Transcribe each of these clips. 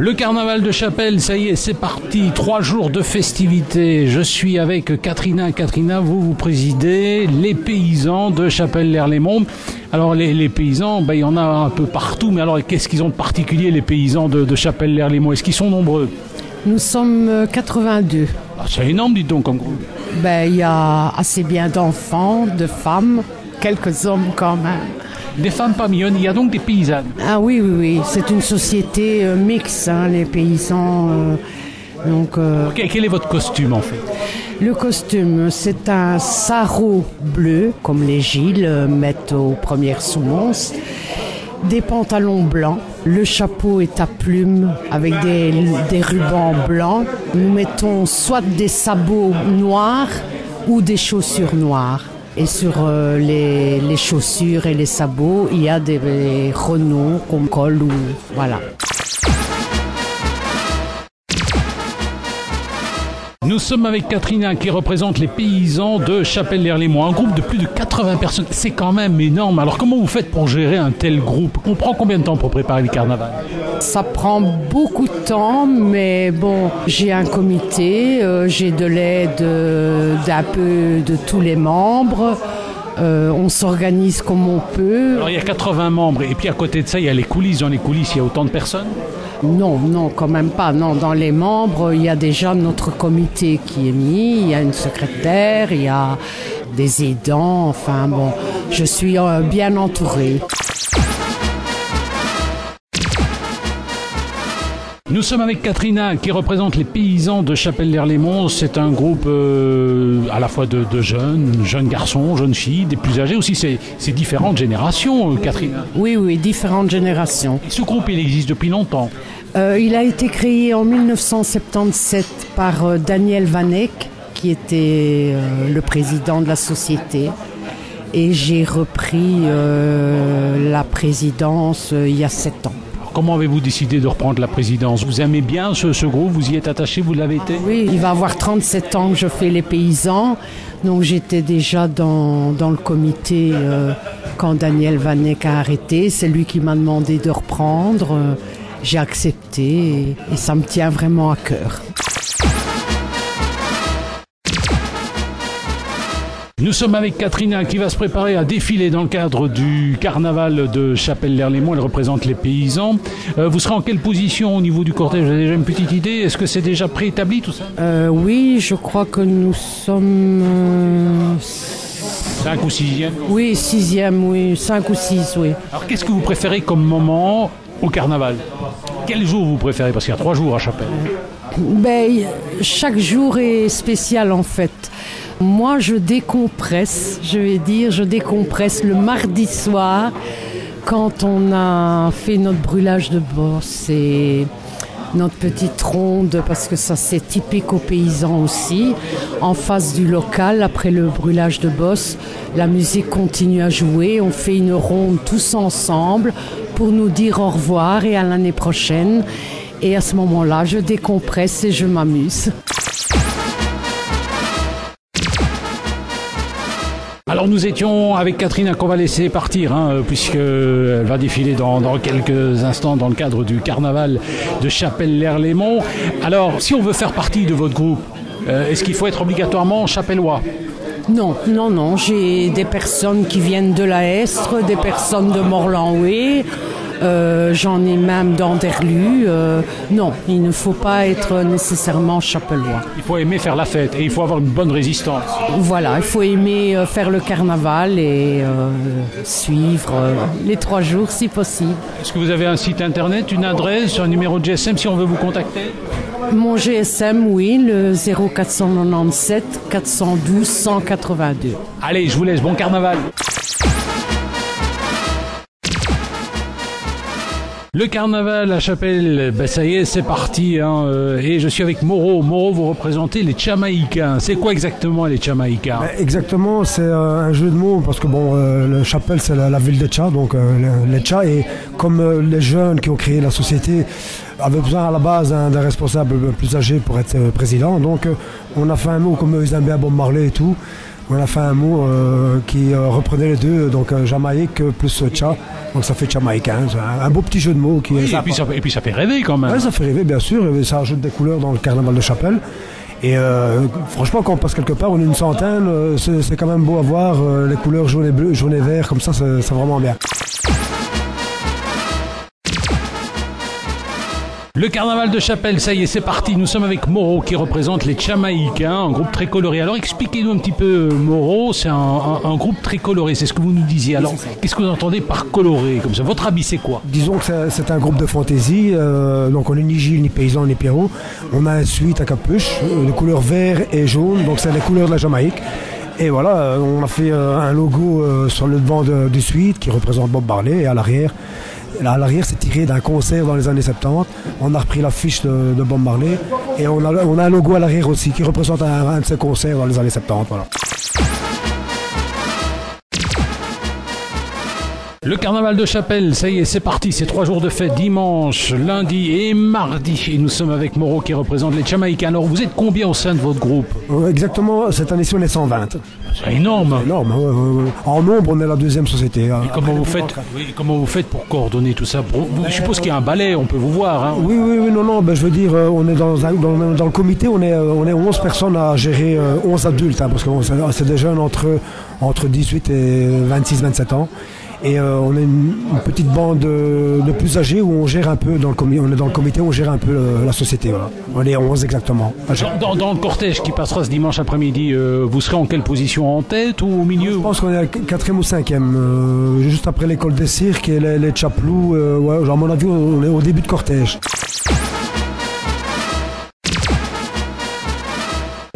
Le carnaval de Chapelle, ça y est, c'est parti. Trois jours de festivités. Je suis avec Katrina. Katrina, vous, vous présidez les paysans de Chapelle-l'Erlémont. Alors, les, paysans, ben, il y en a un peu partout. Mais alors, qu'est-ce qu'ils ont de particulier, les paysans de, de Chapelle-l'Erlémont Est-ce qu'ils sont nombreux? Nous sommes 82. Euh, ah, c'est énorme, dites donc, comme groupe. Ben, il y a assez bien d'enfants, de femmes, quelques hommes quand même. Des femmes pas mignonnes, il y a donc des paysannes. Ah oui, oui, oui, c'est une société euh, mixte, hein, les paysans. Euh, donc, euh, Quel est votre costume en fait? Le costume, c'est un sarrau bleu, comme les Gilles mettent aux premières semences, des pantalons blancs, le chapeau est à plumes avec des, des rubans blancs. Nous mettons soit des sabots noirs ou des chaussures noires. Et sur euh, les, chaussures et les sabots, il y a des, des renault comme col ou voilà. Nous sommes avec Katrina qui représente les paysans de Chapelle-l'Erlémont, un groupe de plus de 80 personnes. C'est quand même énorme. Alors comment vous faites pour gérer un tel groupe? On prend combien de temps pour préparer le carnaval? Ça prend beaucoup de temps, mais bon, j'ai un comité, euh, j'ai de l'aide euh, d'un peu de tous les membres. Euh, on s'organise comme on peut. Alors il y a 80 membres et puis à côté de ça il y a les coulisses. Dans les coulisses il y a autant de personnes? Non, non, quand même pas. Non, dans les membres, il y a déjà notre comité qui est mis, il y a une secrétaire, il y a des aidants, enfin bon, je suis euh, bien entourée. Nous sommes avec Katrina qui représente les paysans de Chapelle-l'Erlémont. C'est un groupe euh, à la fois de, jeunes, jeunes garçons, jeunes filles, des plus âgés aussi. C'est différentes générations, euh, Katrina. Oui, oui, différentes générations. ce groupe, il existe depuis longtemps. Euh, il a été créé en 1977 par Daniel Vanek, qui était le président de la société. Et j'ai repris la présidence il y a sept ans. Comment avez-vous décidé de reprendre la présidence? Vous aimez bien ce, groupe? Vous y êtes attaché? Vous l'avez été? Oui, il va avoir 37 ans que je fais les paysans. Donc j'étais déjà dans, le comité euh, quand Daniel Vanek a arrêté. C'est lui qui m'a demandé de reprendre. J'ai accepté et ça me tient vraiment à cœur. Nous sommes avec Katrina qui va se préparer à défiler dans le cadre du carnaval de Chapelle-l'Erlémont. Elle représente les paysans. Euh, vous serez en quelle position au niveau du cortège? Vous avez déjà une petite idée? Est-ce que c'est déjà préétabli tout ça? Euh, Oui, je crois que nous sommes... 5 ou 6e Oui, 6e, oui. 5 ou 6, oui. Alors qu'est-ce que vous préférez comme moment au carnaval Quel jour vous préférez? Parce qu'il y a trois jours à Chapelle. Ben, chaque jour est spécial en fait. Moi, je décompresse, je vais dire, je décompresse le mardi soir quand on a fait notre brûlage de bosse et notre petite ronde, parce que ça c'est typique aux paysans aussi. En face du local, après le brûlage de bosse, la musique continue à jouer. On fait une ronde tous ensemble pour nous dire au revoir et à l'année prochaine. Et à ce moment-là, je décompresse et je m'amuse. Alors nous étions avec Catherine qu'on va laisser partir, hein, puisqu'elle va défiler dans, quelques instants dans le cadre du carnaval de Chapelle-l'Erlémont. Alors si on veut faire partie de votre groupe, euh, est-ce qu'il faut être obligatoirement chapellois? Non, non, non. J'ai des personnes qui viennent de la Estre, des personnes de Morlanoué, euh, j'en ai même d'Anderlu. Euh, non, il ne faut pas être nécessairement chapelois. Il faut aimer faire la fête et il faut avoir une bonne résistance. Voilà, il faut aimer euh, faire le carnaval et suivre les trois jours si possible. Est-ce que vous avez un site internet, une adresse, un numéro de GSM si on veut vous contacter? Mon GSM, oui, le 0497 412 182. Allez, je vous laisse, bon carnaval Le carnaval à Chapelle, ben ça y est, c'est parti. Hein, euh, et je suis avec Moreau. Moreau, vous représentez les Jamaïcains. C'est quoi exactement les Jamaïcains? Ben, Exactement, c'est euh, un jeu de mots parce que bon, euh, le Chapelle, c'est la, ville de Tcha, donc les Tcha. Et comme les jeunes qui ont créé la société avaient besoin à la base d'un responsable plus âgé pour être président, donc on a fait un mot comme ils aiment bien et tout. On a fait un mot euh, qui euh, reprenait les deux, donc euh, Jamaïque plus Tcha, donc ça fait Jamaïcain. Un, un beau petit jeu de mots qui est Et sympa. puis, ça, et puis ça fait rêver quand même. Ouais, ça fait rêver, bien sûr, et ça ajoute des couleurs dans le carnaval de Chapelle. Et euh, franchement, quand on passe quelque part, on est une centaine, euh, c'est quand même beau à voir, euh, les couleurs jaune et bleu, jaune et vert, comme ça, c'est vraiment bien. Le carnaval de Chapelle, ça y est, c'est parti. Nous sommes avec Moreau qui représente les Jamaïcains, un groupe très coloré. Alors expliquez-nous un petit peu, Moreau, c'est un, un- un groupe très coloré, c'est ce que vous nous disiez. Alors qu'est-ce que vous entendez par coloré comme ça? Votre habit, c'est quoi? Disons que c'est- un groupe de fantaisie, euh, donc on est ni Gilles, ni Paysan, ni Pierrot. On a un suite à capuche, euh, de couleur vert et jaune, donc c'est les couleurs de la Jamaïque. Et voilà, euh, on a fait euh, un logo sur le devant de- du suite qui représente Bob Marley et à l'arrière. À l'arrière, c'est tiré d'un concert dans les années 70. On a repris l'affiche de, de et on a, on a un logo à l'arrière aussi qui représente un, un de ses concerts dans les années 70. Voilà. Le carnaval de Chapelle, ça y est, c'est parti. C'est trois jours de fête, dimanche, lundi et mardi. Et nous sommes avec Moreau qui représente les Jamaïcains. Alors vous êtes combien au sein de votre groupe Euh, Exactement, cette année-ci, on est 120. C'est énorme. Énorme. En nombre, on est la deuxième société. hein. Comment vous faites oui, Comment vous faites pour coordonner tout ça Je suppose qu'il y a un balai, on peut vous voir. hein. Oui, oui, oui, non, non, ben, je veux dire, euh, on est dans, un- dans, dans le comité, on est, euh, on est 11 personnes à gérer, euh, 11 adultes, hein, parce que c'est c'est des jeunes entre, entre 18 et 26, 27 ans. Et euh, on est une, une petite bande de, de plus âgés où on gère un peu, dans le comité, on est dans le comité, on gère un peu euh, la société. Voilà. On est 11 exactement. Dans, dans le cortège qui passera ce dimanche après-midi, euh, vous serez en quelle position En tête ou au milieu Je pense qu'on est à quatrième ou cinquième, euh, juste après l'école des cirques et les, les chapelous. euh, ouais, genre, à mon avis, on est au début de cortège.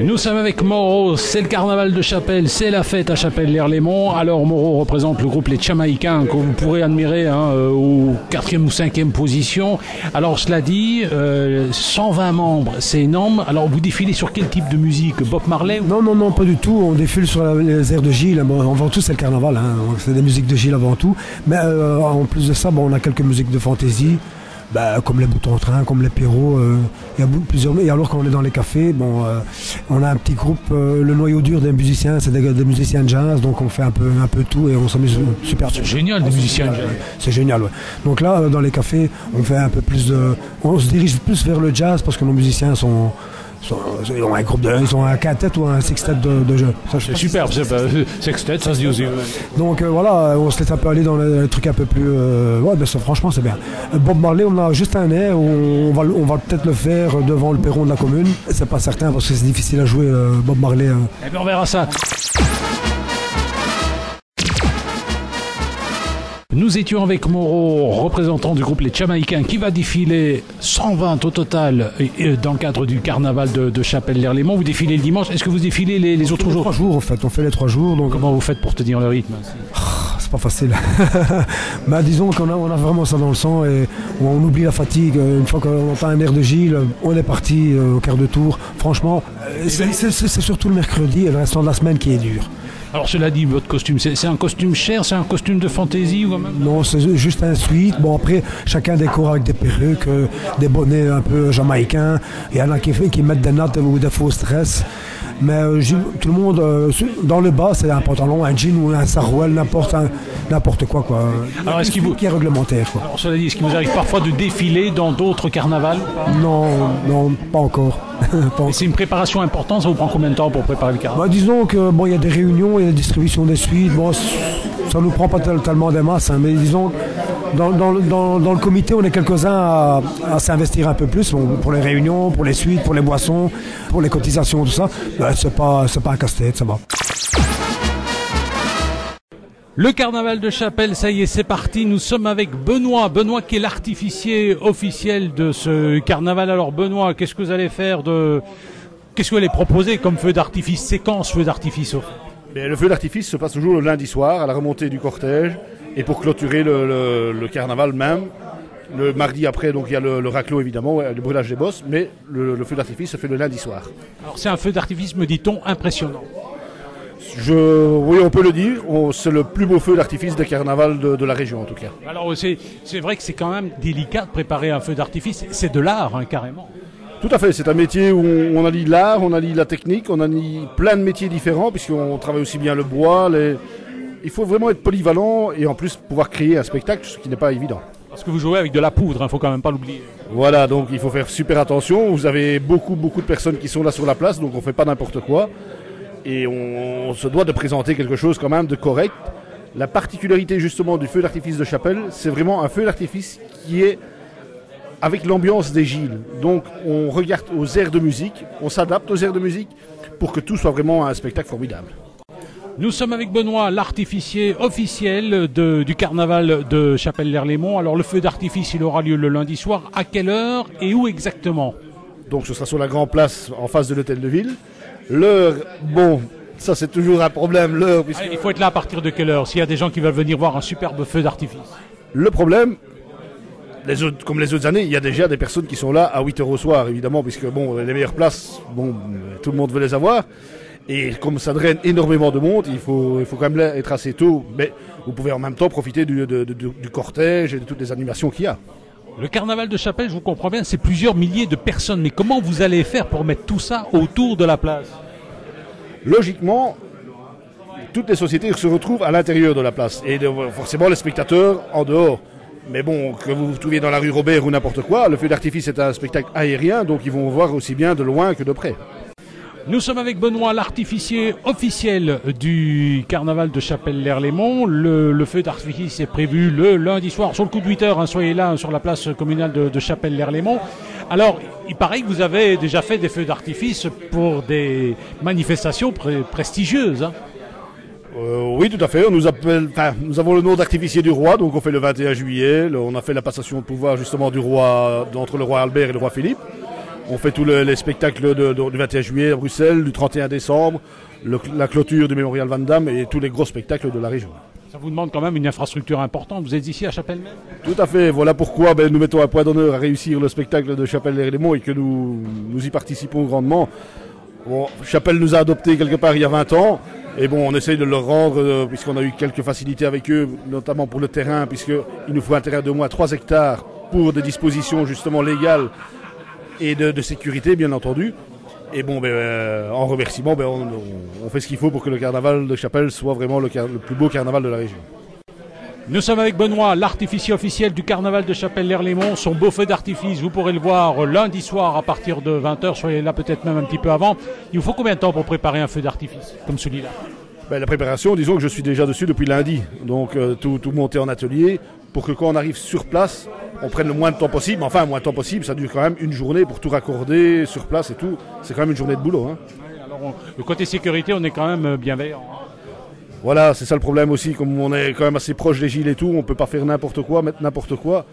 Nous sommes avec Moreau, c'est le carnaval de Chapelle, c'est la fête à Chapelle-l'Erlémont. Alors Moreau représente le groupe Les Jamaïcains que vous pourrez admirer hein, euh, au quatrième ou cinquième position. Alors cela dit, euh, 120 membres, c'est énorme. Alors vous défilez sur quel type de musique Bob Marley Non, non, non, pas du tout. On défile sur les airs de Gilles. Bon, avant tout, c'est le carnaval. hein. C'est des musiques de Gilles avant tout. Mais euh, en plus de ça, bon, on a quelques musiques de fantaisie. Bah, comme les boutons en train, comme les Pierrots, euh, il y a beaucoup- plusieurs. Et alors quand on est dans les cafés, bon, euh, on a un petit groupe, euh, le noyau dur des musiciens, c'est des, des musiciens de jazz, donc on fait un peu, un peu tout et on s'amuse super. C'est génial, des musiciens de jazz. C'est génial, ouais. Donc là, dans les cafés, on fait un peu plus de. On se dirige plus vers le jazz parce que nos musiciens sont. Sont- ils ont un groupe de. Ils ont un quintet ou un sextet de, de jeux. Ça, je sais C'est superbe, c'est pas- sextet, ça se dit aussi. donc euh, voilà, euh, on se laisse un peu aller dans les, les trucs un peu plus. euh, ouais, ben ça, franchement, c'est bien. Euh, Bob Marley, on a juste un air, on, on va, le- on va peut-être le faire devant le perron de la commune. C'est pas certain parce que c'est difficile à jouer, euh, Bob Marley. euh. Eh bien, on verra ça. Nous étions avec Moreau, représentant du groupe Les Jamaïcains, qui va défiler 120 au total dans le cadre du carnaval de, de Chapelle-l'Erlémont. Vous défilez le dimanche. Est-ce que vous défilez les, les autres jours Trois jours, en fait, on fait les trois jours, donc Comment vous faites pour tenir le rythme c'est pas facile. bah, disons qu'on a, on a vraiment ça dans le sang et on oublie la fatigue. Une fois qu'on entend un air de Gilles, on est parti euh, au quart de tour. Franchement, euh, c'est c'est- c'est- c'est surtout le mercredi et le restant de la semaine qui est dur. Alors, cela dit, votre costume, c'est un costume cher, c'est un costume de fantaisie ou même Non, c'est juste un suite. Bon, après, chacun décore avec des perruques, euh, des bonnets un peu jamaïcains. Il y en a qui, qui mettent des nattes ou des faux stress. Mais euh, tout le monde, euh, dans le bas, c'est un pantalon, un jean ou un sarouel, n'importe n'importe quoi. quoi. Alors, est-ce qu'il vous- Qui est réglementaire, quoi. Alors, cela dit, est-ce qu'il vous arrive parfois de défiler dans d'autres carnavals Non, non, pas encore. C'est une préparation importante, ça vous prend combien de temps pour préparer le carnaval Bah, disons que bon, il y a des réunions, il y a la distribution des suites. Bon, ça nous prend pas tel- tellement des masses, hein, mais disons dans, dans le- dans- dans le comité, on est quelques-uns à, à s'investir un peu plus bon, pour les réunions, pour les suites, pour les boissons, pour les cotisations, tout ça. Bah, c'est pas c'est pas un casse-tête, ça va. Le carnaval de Chapelle, ça y est, c'est parti. Nous sommes avec Benoît. Benoît qui est l'artificier officiel de ce carnaval. Alors Benoît, qu'est-ce que vous allez faire de... Qu'est-ce que vous allez proposer comme feu d'artifice? Séquence feu d'artifice? Le feu d'artifice se passe toujours le lundi soir à la remontée du cortège et pour clôturer le, le- le carnaval même. Le mardi après, donc il y a le, le raclot évidemment, le brûlage des bosses, mais le, le feu d'artifice se fait le lundi soir. Alors c'est un feu d'artifice, me dit-on, impressionnant. Je, oui, on peut le dire, on- c'est le plus beau feu d'artifice des carnavals de, de la région en tout cas. Alors c'est c'est vrai que c'est quand même délicat de préparer un feu d'artifice. C'est de l'art, hein, carrément. Tout à fait, c'est un métier où on, allie l'art, on allie la technique, on allie plein de métiers différents, puisqu'on travaille aussi bien le bois, les... il faut vraiment être polyvalent et en plus pouvoir créer un spectacle, ce qui n'est pas évident. Parce que vous jouez avec de la poudre, il ne faut quand même pas l'oublier. Voilà, donc il faut faire super attention. Vous avez beaucoup, beaucoup de personnes qui sont là sur la place, donc on ne fait pas n'importe quoi. Et on, se doit de présenter quelque chose quand même de correct. La particularité justement du feu d'artifice de Chapelle, c'est vraiment un feu d'artifice qui est avec l'ambiance des Gilles. Donc on regarde aux airs de musique, on s'adapte aux airs de musique pour que tout soit vraiment un spectacle formidable. Nous sommes avec Benoît, l'artificier officiel du carnaval de Chapelle-l'Erlémont. Alors le feu d'artifice, il aura lieu le lundi soir. À quelle heure et où exactement? Donc ce sera sur la grande place en face de l'hôtel de ville. L'heure, bon, ça c'est toujours un problème, l'heure. Il faut être là à partir de quelle heure S'il y a des gens qui veulent venir voir un superbe feu d'artifice? Le problème, les autres, comme les autres années, il y a déjà des personnes qui sont là à 8 h au soir, évidemment, puisque bon, les meilleures places, bon, tout le monde veut les avoir. Et comme ça draine énormément de monde, il faut, il faut quand même être assez tôt. Mais vous pouvez en même temps profiter du, du cortège et de toutes les animations qu'il y a. Le carnaval de Chapelle, je vous comprends bien, c'est plusieurs milliers de personnes. Mais comment vous allez faire pour mettre tout ça autour de la place? Logiquement, toutes les sociétés se retrouvent à l'intérieur de la place. Et forcément, les spectateurs en dehors. Mais bon, que vous vous trouviez dans la rue Robert ou n'importe quoi, le feu d'artifice est un spectacle aérien, donc ils vont voir aussi bien de loin que de près. Nous sommes avec Benoît, l'artificier officiel du carnaval de Chapelle-l'Erlémont. Le, le, feu d'artifice est prévu le lundi soir sur le coup de 8 heures. Hein, soyez là sur la place communale de, Chapelle-l'Erlémont. Alors, il paraît que vous avez déjà fait des feux d'artifice pour des manifestations prestigieuses. Hein. Euh, oui, tout à fait. Nous avons le nom d'artificier du roi, donc on fait le 21 juillet. on a fait la passation de pouvoir justement du roi entre le roi Albert et le roi Philippe. On fait tous les spectacles du 21 juillet à Bruxelles, du 31 décembre, la clôture du Mémorial Van Damme et tous les gros spectacles de la région. Ça vous demande quand même une infrastructure importante. Vous êtes ici à Chapelle même? Tout à fait. Voilà pourquoi ben, nous mettons un point d'honneur à réussir le spectacle de Chapelle-les-Monts et que nous, nous y participons grandement. Chapelle nous a adoptés quelque part il y a 20 ans. Et bon, on essaye de leur rendre, euh, puisqu'on a eu quelques facilités avec eux, notamment pour le terrain, puisqu'il nous faut un terrain de moins 3 hectares pour des dispositions justement légales et de, sécurité, bien entendu. Et bon, ben, euh, en remerciement, ben, on, fait ce qu'il faut pour que le carnaval de Chapelle soit vraiment le, plus beau carnaval de la région. Nous sommes avec Benoît, l'artificier officiel du carnaval de Chapelle-l'Erlémont. Son beau feu d'artifice, vous pourrez le voir lundi soir à partir de 20h, soyez là peut-être même un petit peu avant. Il vous faut combien de temps pour préparer un feu d'artifice comme celui-là? Ben, La préparation, disons que je suis déjà dessus depuis lundi. Donc euh, tout, tout monté en atelier pour que quand on arrive sur place, on prenne le moins de temps possible. Enfin, le moins de temps possible, ça dure quand même une journée pour tout raccorder sur place et tout. C'est quand même une journée de boulot. Hein. alors le côté sécurité, on est quand même bienveillant. Hein. Voilà, c'est ça le problème aussi. Comme on est quand même assez proche des gilets et tout, on ne peut pas faire n'importe quoi, mettre n'importe quoi.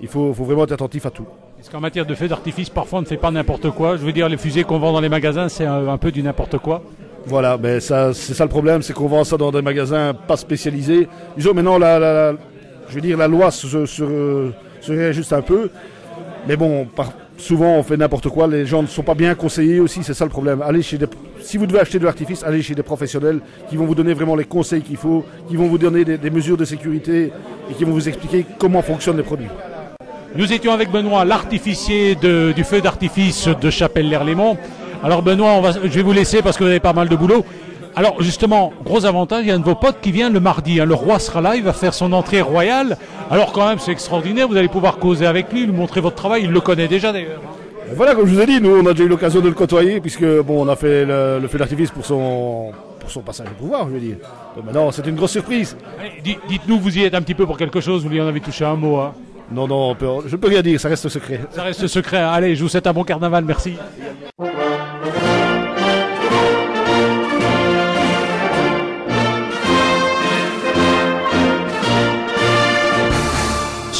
Il faut, vraiment être attentif à tout. Est-ce qu'en matière de feux d'artifice, parfois on ne fait pas n'importe quoi Je veux dire, les fusées qu'on vend dans les magasins, c'est un, peu du n'importe quoi. Voilà, mais ça, c'est ça le problème, c'est qu'on vend ça dans des magasins pas spécialisés. Disons maintenant, la, je veux dire, la loi se, réajuste un peu. Mais bon, souvent on fait n'importe quoi, les gens ne sont pas bien conseillés aussi, c'est ça le problème. Allez chez si vous devez acheter de l'artifice, allez chez des professionnels qui vont vous donner vraiment les conseils qu'il faut, qui vont vous donner des, mesures de sécurité et qui vont vous expliquer comment fonctionnent les produits. Nous étions avec Benoît, l'artificier du feu d'artifice de Chapelle-l'Erlémont. Alors Benoît, je vais vous laisser parce que vous avez pas mal de boulot. Alors justement, gros avantage, il y a un de vos potes qui vient le mardi. Hein. Le roi sera là, il va faire son entrée royale. Alors quand même, c'est extraordinaire, vous allez pouvoir causer avec lui, lui montrer votre travail, il le connaît déjà d'ailleurs. Voilà, comme je vous ai dit, nous on a déjà eu l'occasion de le côtoyer, puisque bon, on a fait le, feu d'artifice pour son, pour son passage au pouvoir, je veux dire. Donc maintenant, c'est une grosse surprise. Dites-nous, vous y êtes un petit peu pour quelque chose, vous lui en avez touché un mot. Hein. Non, non, je ne peux rien dire, ça reste secret. Ça reste secret. Allez, je vous souhaite un bon carnaval, merci.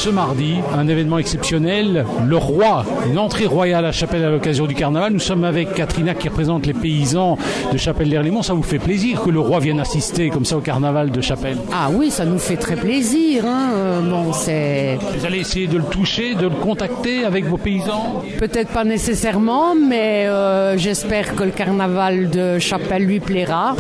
Ce mardi, un événement exceptionnel, le roi, une entrée royale à Chapelle à l'occasion du carnaval. Nous sommes avec Katrina qui représente les paysans de Chapelle-l'Herlémont. Ça vous fait plaisir que le roi vienne assister comme ça au carnaval de Chapelle? Ah oui, ça nous fait très plaisir. Hein. Euh, bon, c'est... Vous allez essayer de le toucher, de le contacter avec vos paysans? Peut-être pas nécessairement, mais euh, j'espère que le carnaval de Chapelle lui plaira.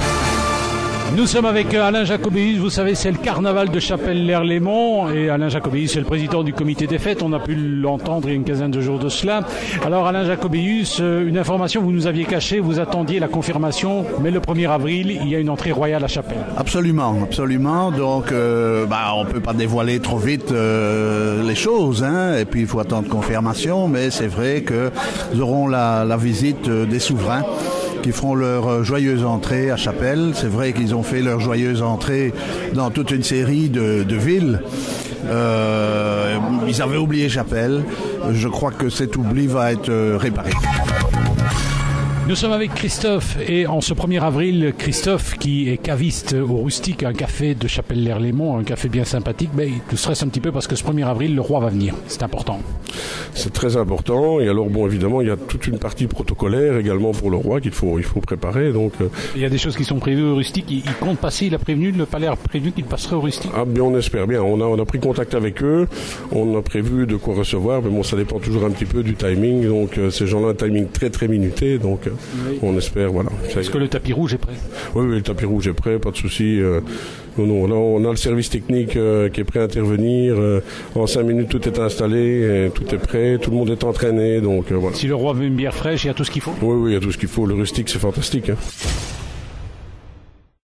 Nous sommes avec euh, Alain Jacobéus, vous savez c'est le carnaval de Chapelle-l'Air-Lémont et Alain Jacobéus c'est le président du comité des fêtes, on a pu l'entendre il y a une quinzaine de jours de cela. Alors Alain Jacobéus, euh, une information vous nous aviez cachée, vous attendiez la confirmation, mais le 1er avril il y a une entrée royale à Chapelle. Absolument, absolument, donc euh, bah, on ne peut pas dévoiler trop vite les choses, hein, et puis il faut attendre confirmation, mais c'est vrai que nous aurons la visite des souverains qui feront leur euh, joyeuse entrée à Chapelle. C'est vrai qu'ils ont fait leur joyeuse entrée dans toute une série de, de villes. Euh, ils avaient oublié Chapelle. Je crois que cet oubli va être euh, réparé. Nous sommes avec Christophe et en ce 1er avril, Christophe qui est caviste au Rustique, un café de Chapelle-l'Air-Lémont, un café bien sympathique, mais il te stresse un petit peu parce que ce 1er avril, le roi va venir. C'est important. C'est très important. Et alors bon évidemment il y a toute une partie protocolaire également pour le roi qu'il faut il faut préparer. Donc euh, il y a des choses qui sont prévues au rustique il, il compte passer il a prévenu le palais a prévenu qu'il passerait au rustique ah bien on espère bien. On a on a pris contact avec eux. On a prévu de quoi recevoir. Mais bon ça dépend toujours un petit peu du timing. Donc euh, ces gens-là un timing très très minuté. Donc euh, oui. on espère voilà est-ce que le tapis rouge est prêt? Oui oui le tapis rouge est prêt pas de souci euh, non, non, là, on a le service technique euh, qui est prêt à intervenir. Euh, en cinq minutes, tout est installé, tout est prêt, tout le monde est entraîné. Donc, euh, voilà. Si le roi veut une bière fraîche, il y a tout ce qu'il faut Oui, oui, il y a tout ce qu'il faut. Le rustique, c'est fantastique. Hein.